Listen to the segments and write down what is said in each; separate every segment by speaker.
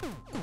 Speaker 1: Boom.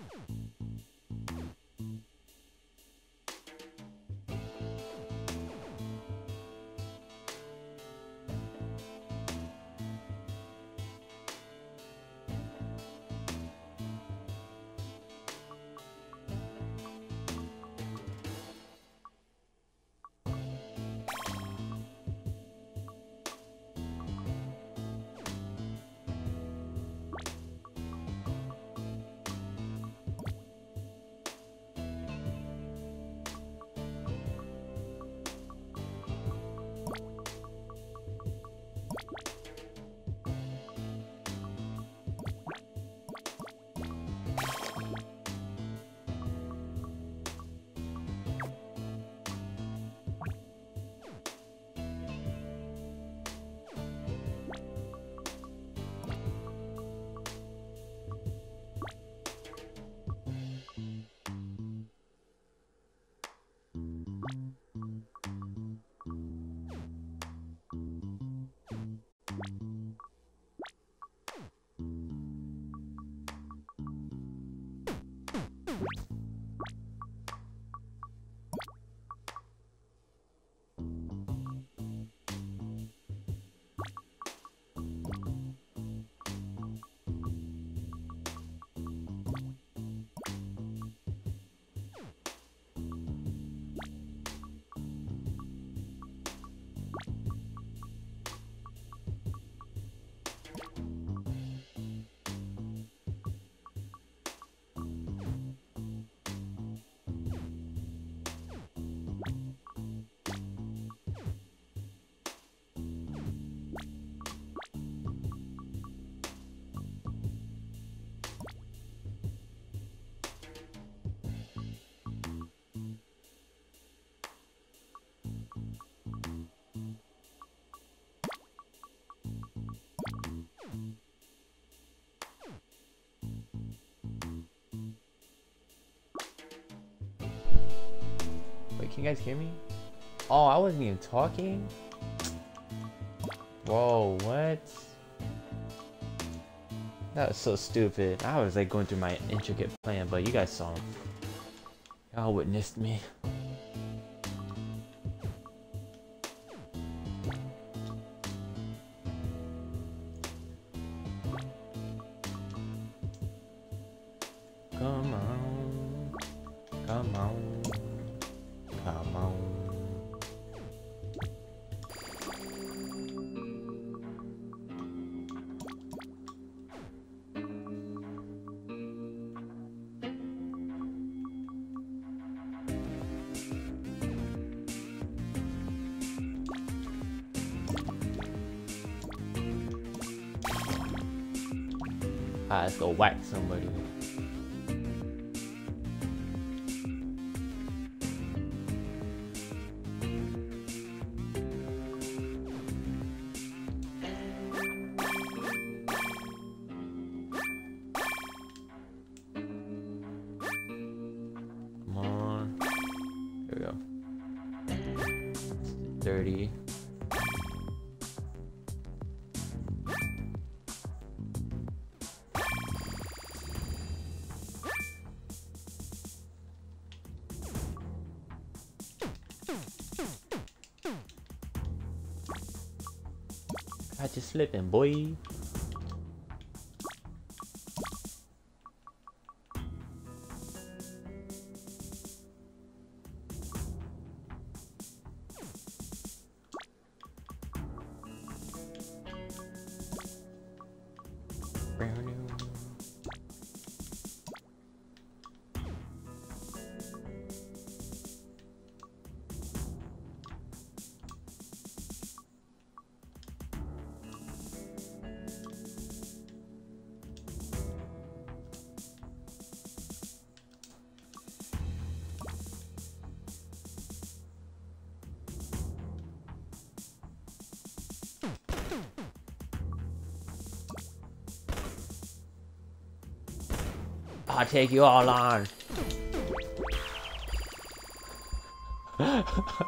Speaker 1: you you Wait, can you guys hear me? Oh, I wasn't even talking? Whoa, what? That was so stupid. I was like going through my intricate plan, but you guys saw him. Y'all witnessed me. Slipping, boy. I'll take you all on.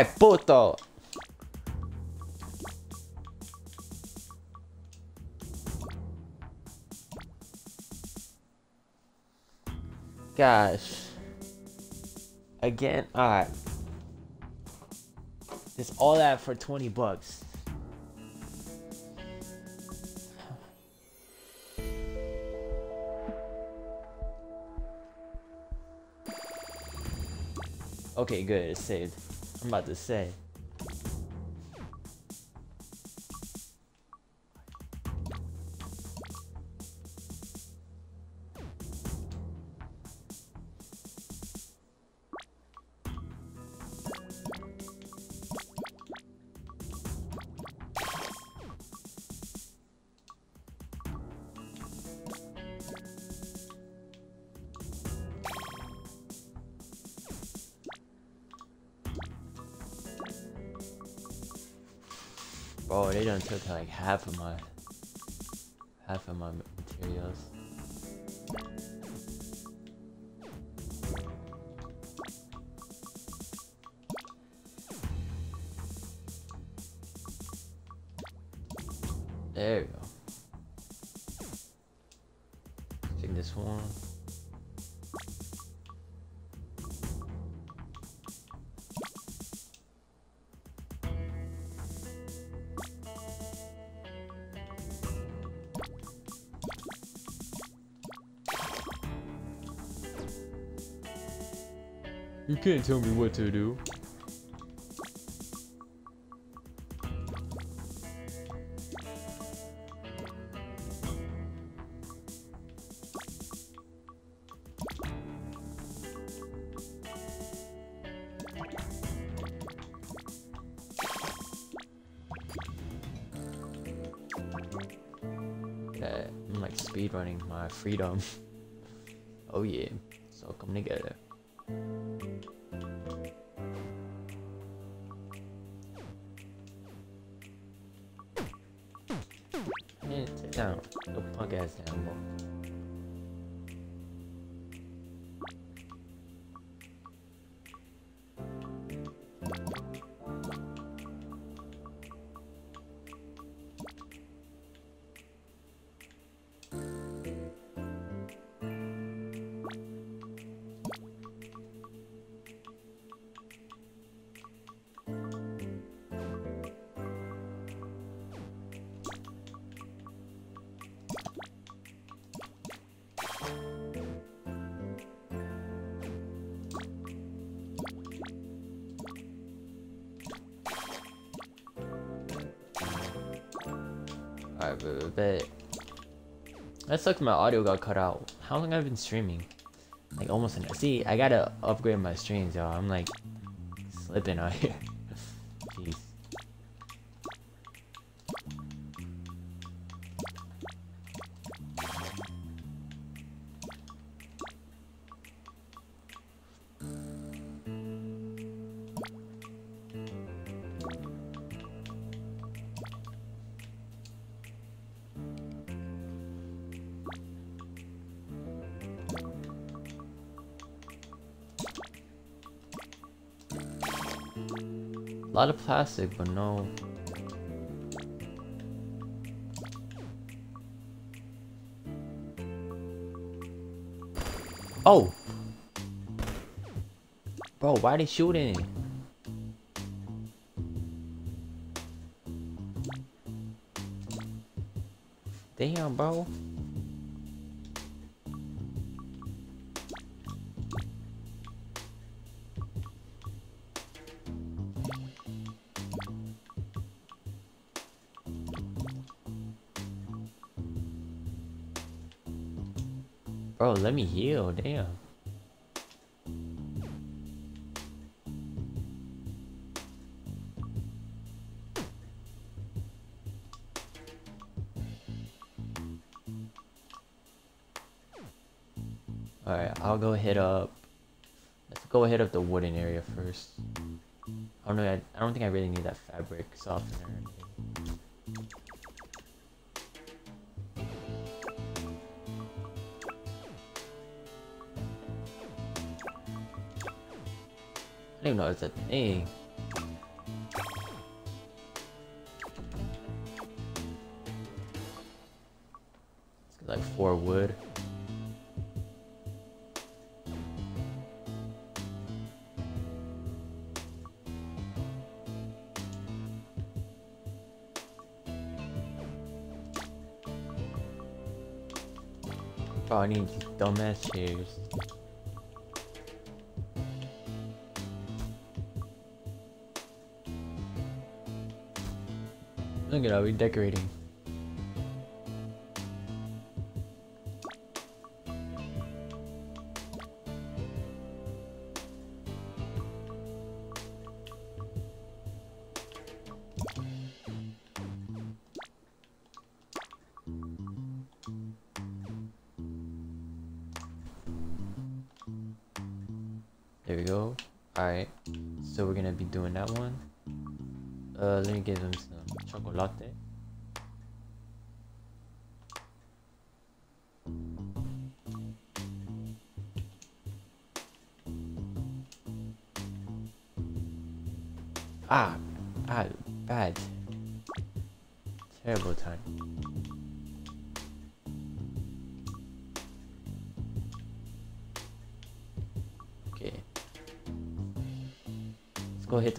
Speaker 1: ¡Ay, puto! Gosh. Again, alright. It's all that for 20 bucks. Okay, good. It's saved. I'm about to say. Half of my You can't tell me what to do. Okay, I'm like speedrunning my freedom. oh yeah, it's all coming together. But that sucks. My audio got cut out. How long have I been streaming? Like almost an. See, I gotta upgrade my streams, y'all. I'm like slipping out here. plastic, but no. Oh! Bro, why are they shooting? Damn, bro. Let me heal, damn. Alright, I'll go hit up. Let's go hit up the wooden area first. I don't know, I, I don't think I really need that fabric softener. I don't even know it's a thing. It's like four wood. Oh, I need dumbass chairs. How we decorating.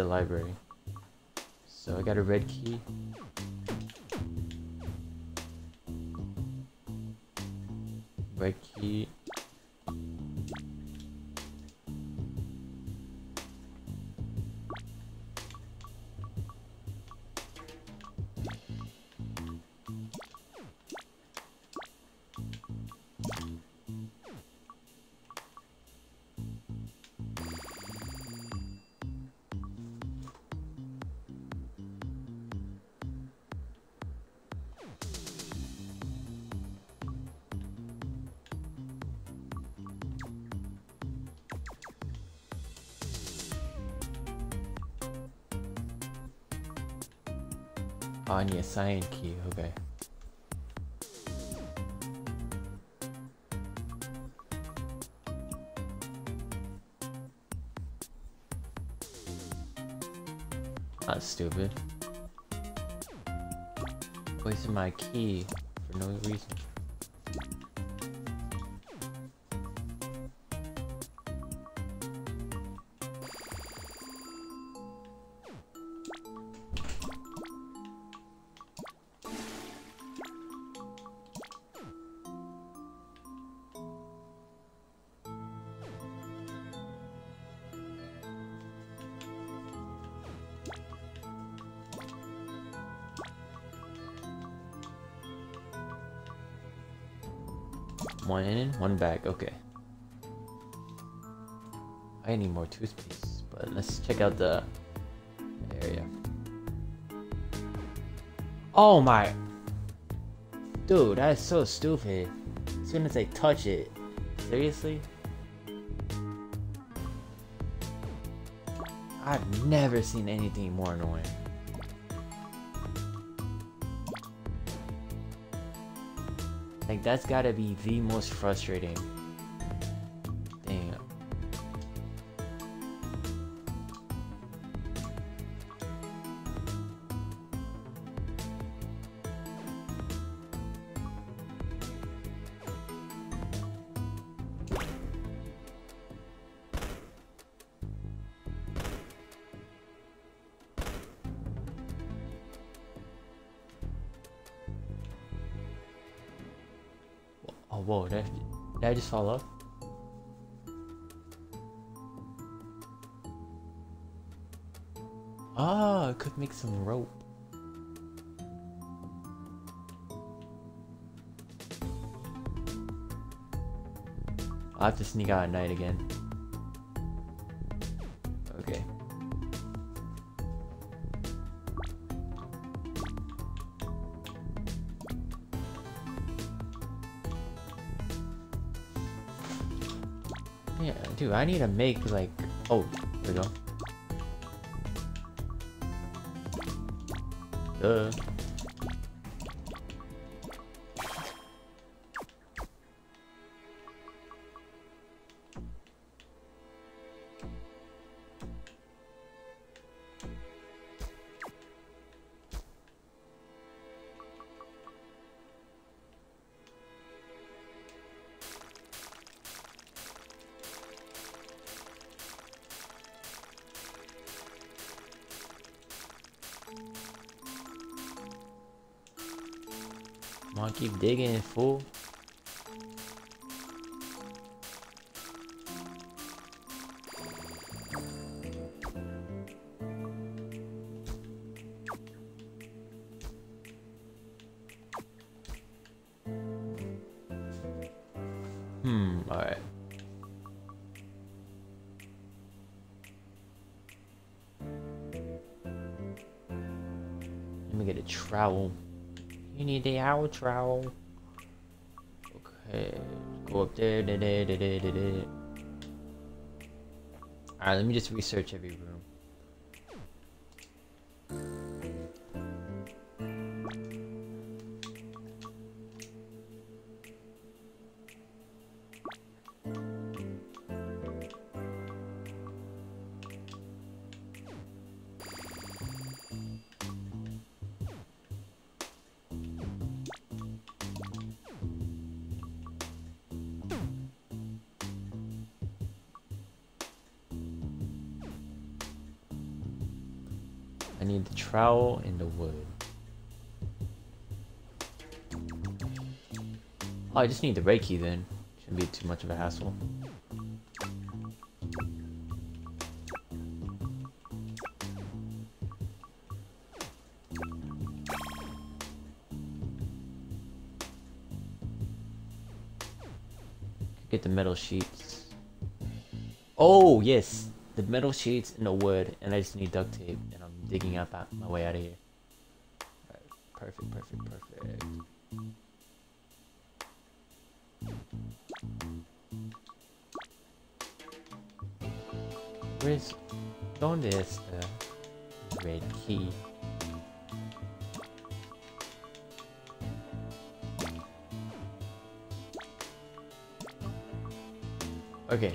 Speaker 1: The library. So I got a red key. Sign key, okay. That's stupid. Wasting my key for no reason. One in, one back, okay. I need more toothpaste, but let's check out the area. Oh my! Dude, that is so stupid. As soon as I touch it. Seriously? I've never seen anything more annoying. That's gotta be the most frustrating I just? Oh, I could make some rope. I'll have to sneak out at night again. I need to make like. Oh, there we go. Digging, fool. Hmm, alright. Let me get a trowel. You need the owl trowel. Okay, go up there. Da. Alright, let me just research every room. I just need the red key then. Shouldn't be too much of a hassle. Get the metal sheets. Oh, yes! The metal sheets and the wood, and I just need duct tape, and I'm digging up my way out of here. Where's... ¿Dónde está uh, red key? Okay,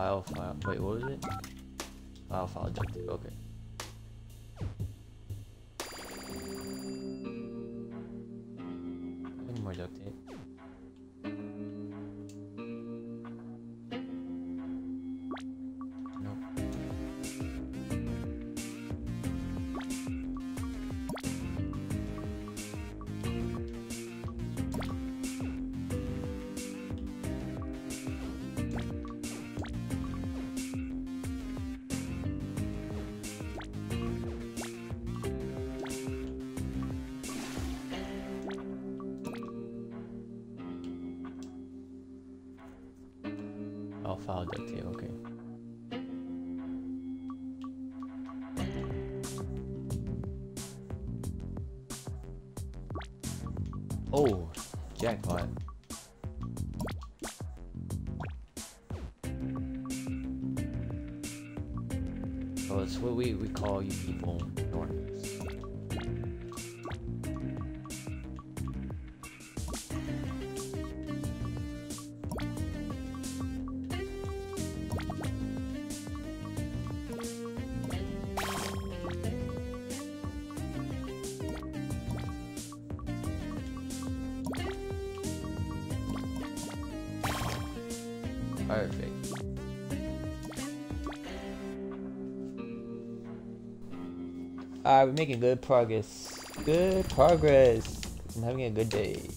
Speaker 1: File, file. Wait, what was it? File, file, objective. Okay. Alright, we're making good progress. Good progress. I'm having a good day.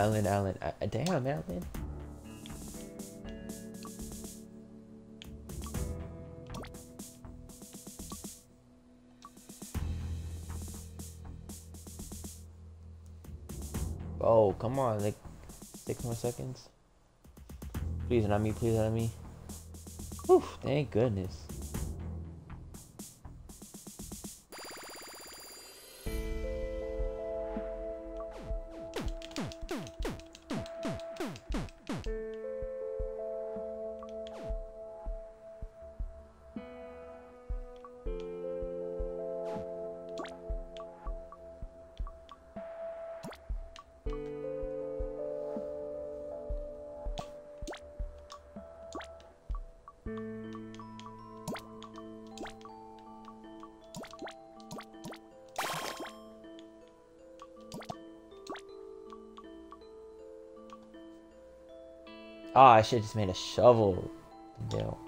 Speaker 1: Alan, Alan, uh, damn, Alan. Oh, come on, like six more seconds. Please not me, please not me. Oof, thank goodness. Oh, I should have just made a shovel. Deal.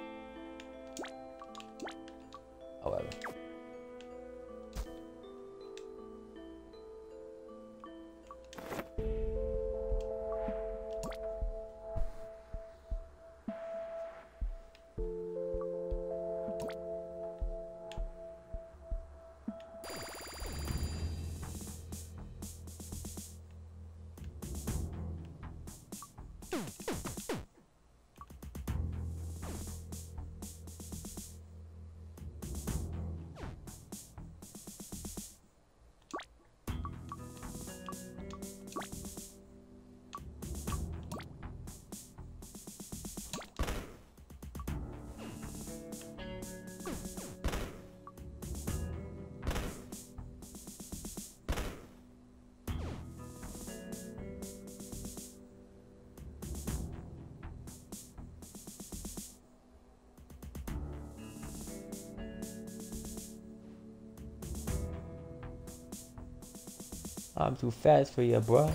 Speaker 1: Too fast for you, bro.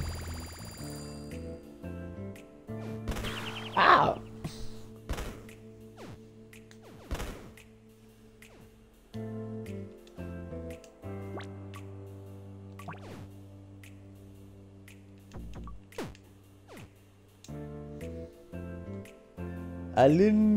Speaker 1: Ow! Alan. Alan,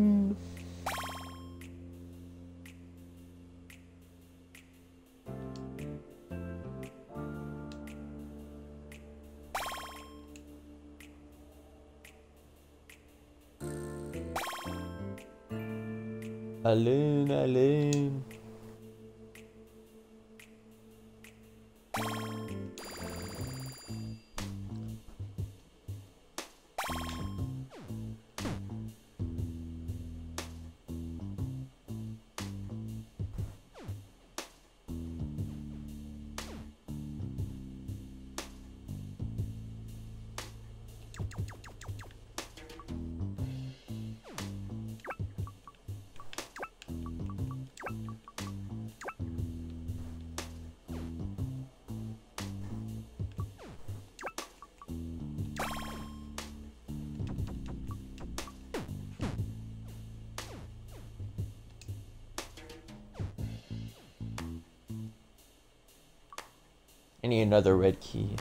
Speaker 1: I need another red key.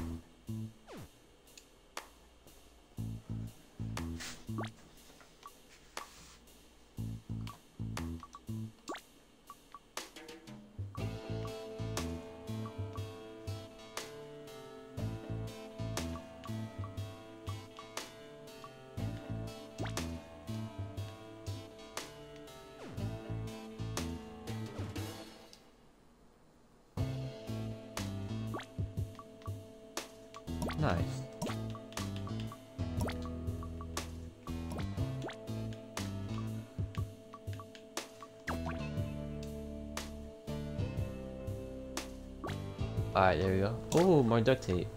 Speaker 1: More duct tape.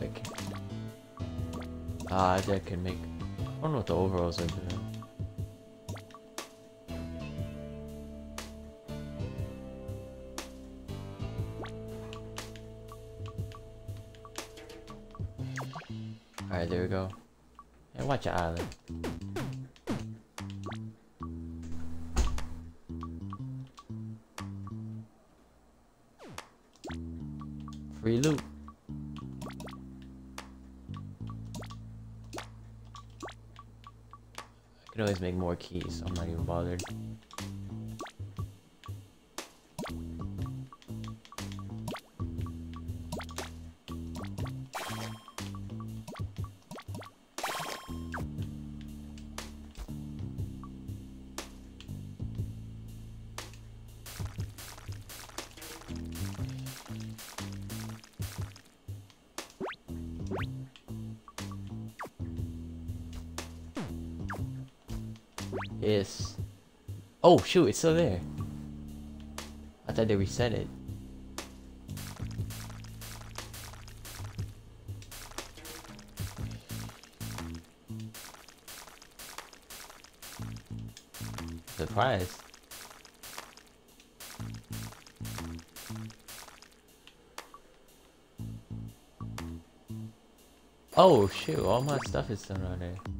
Speaker 1: Like, ah, that can make. I don't know what the overalls are doing. Keys, I'm not even bothered. Oh shoot, it's still there. I thought they reset it. Surprise. Oh shoot, all my stuff is still around there.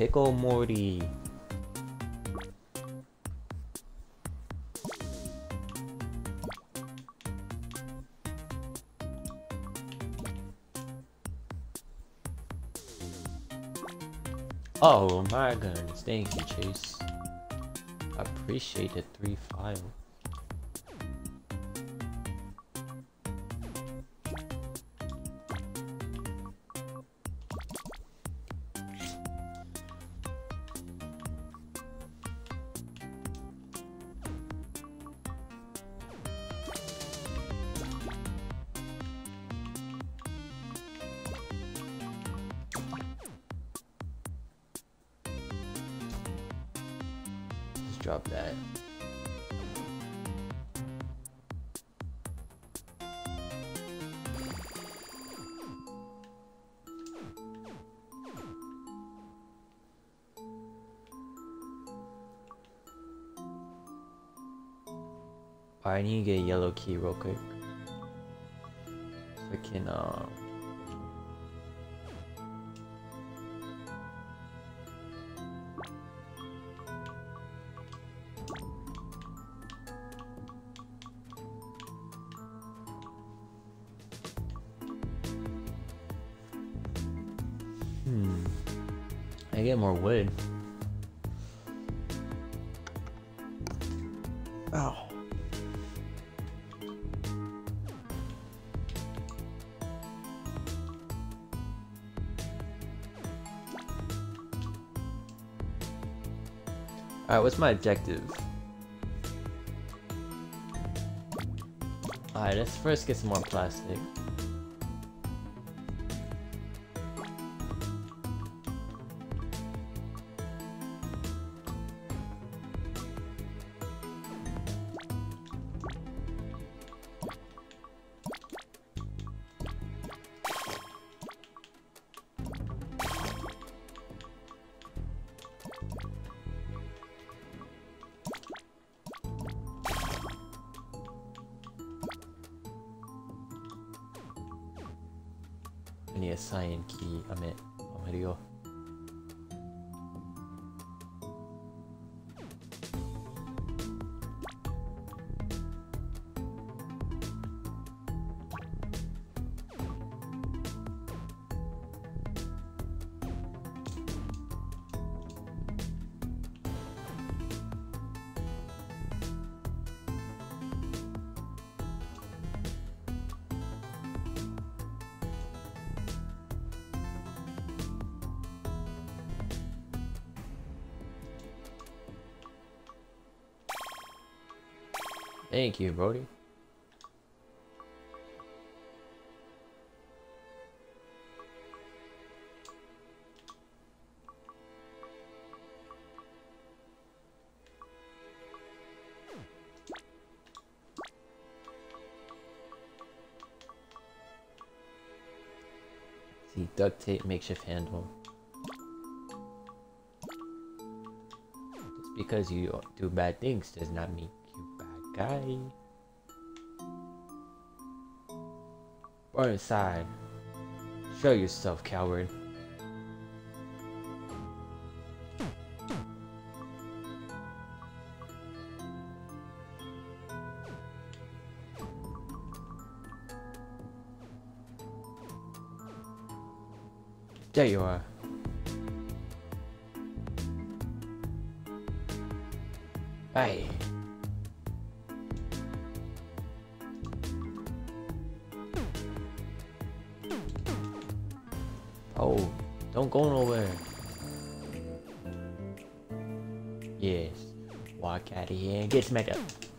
Speaker 1: Pickle Morty. Oh my goodness, thank you, Chase. I appreciate the three files. I need to get a yellow key real quick. So I can, uh... Alright, what's my objective? Alright, let's first get some more plastic. Thank you, Brody. See, duct tape makeshift handle. Just because you do bad things does not make guy. Burnside. Show yourself, coward. There you are. Hey. Don't go nowhere. Yes. Walk out of here and get smacked up.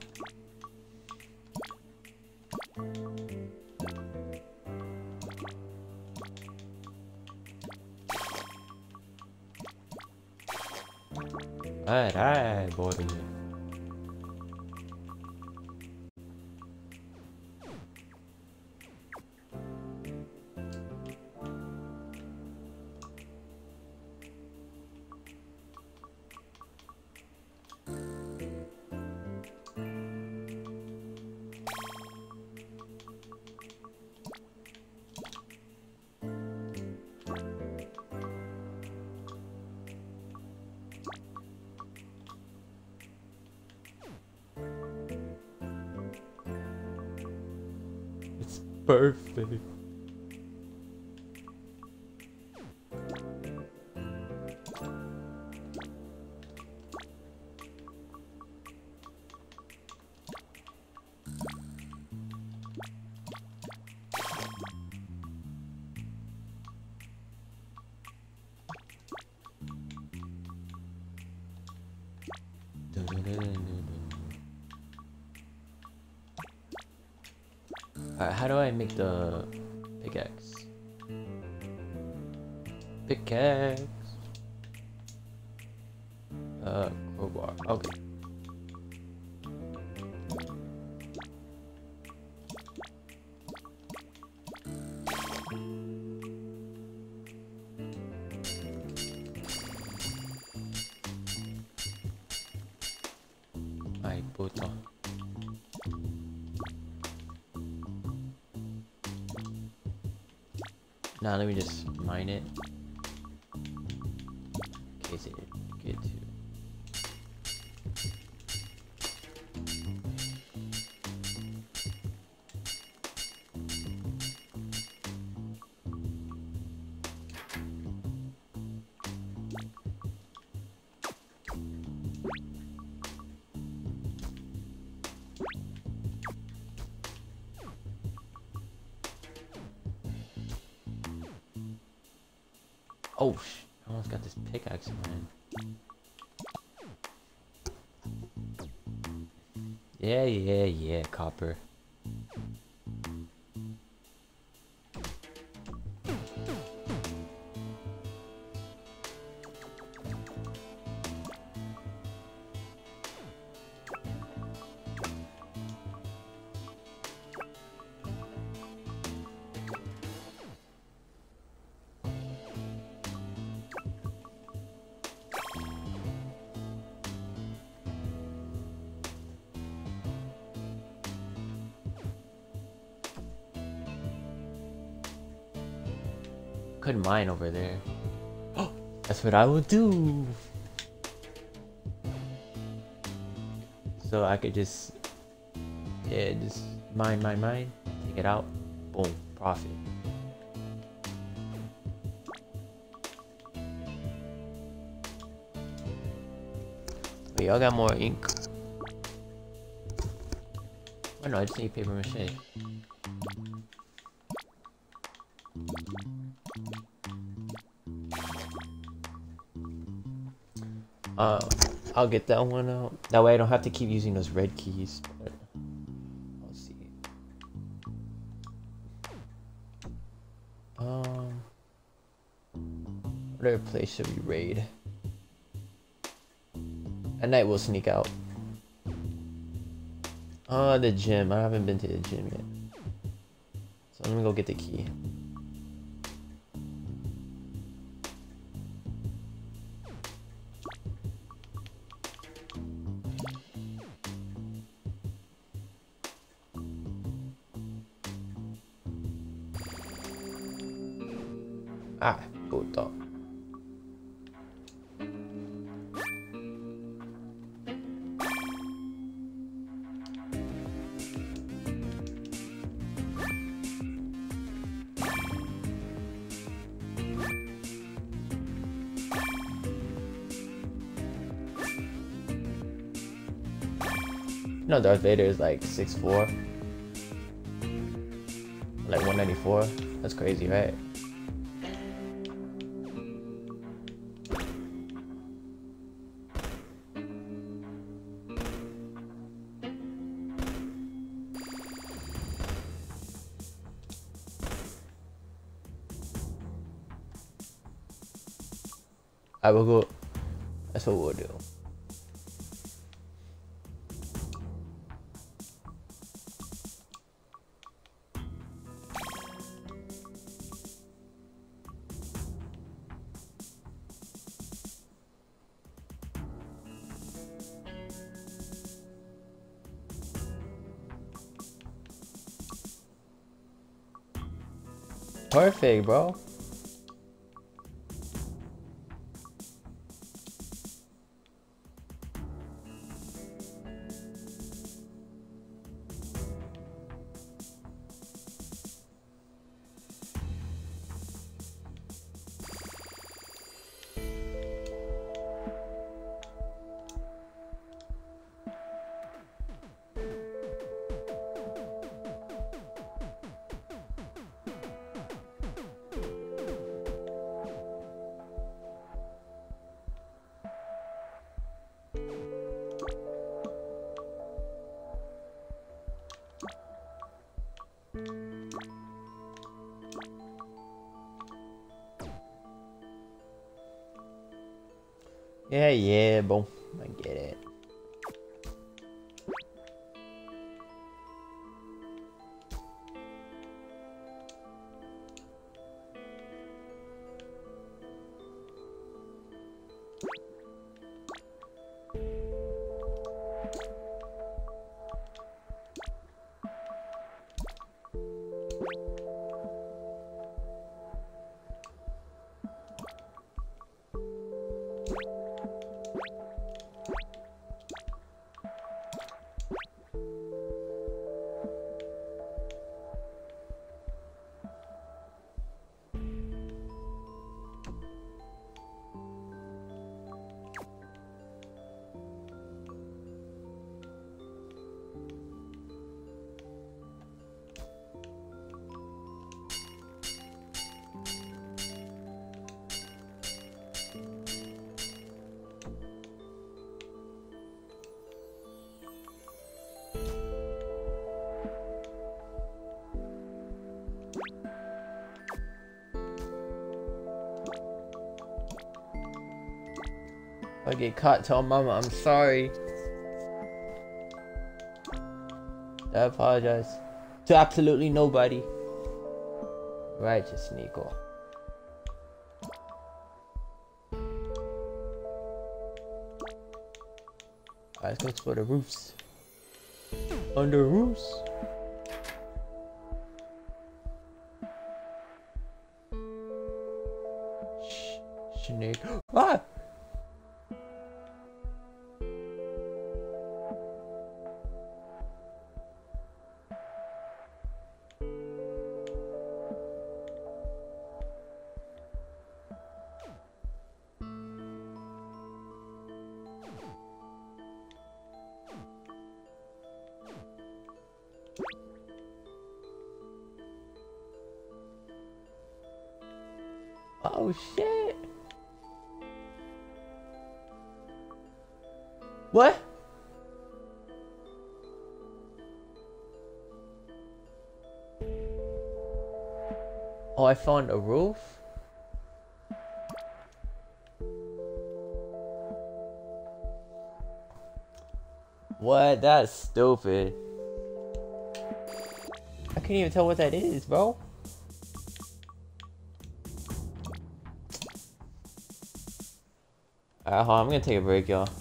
Speaker 1: Now let me just mine it. Copper. Mine over there. That's what I would do. So I could just, yeah, just mine, mine, mine, take it out, boom, profit. But y'all got more ink. Oh no, I just need paper mache. Uh, I'll get that one out. That way I don't have to keep using those red keys. But let's see. Um, what other place should we raid? At night we'll sneak out. Uh, the gym. I haven't been to the gym yet. So let me go get the key. No, Darth Vader is like 6'4". Like 194. That's crazy, right? I will go. That's what we'll do. Perfect, bro. I get caught, tell mama I'm sorry. I apologize. To absolutely nobody. Righteous Nico. Alright, let's go explore the roofs. Under roofs. Found a roof? What? That's stupid. I can't even tell what that is, bro. Alright, on, I'm gonna take a break, y'all.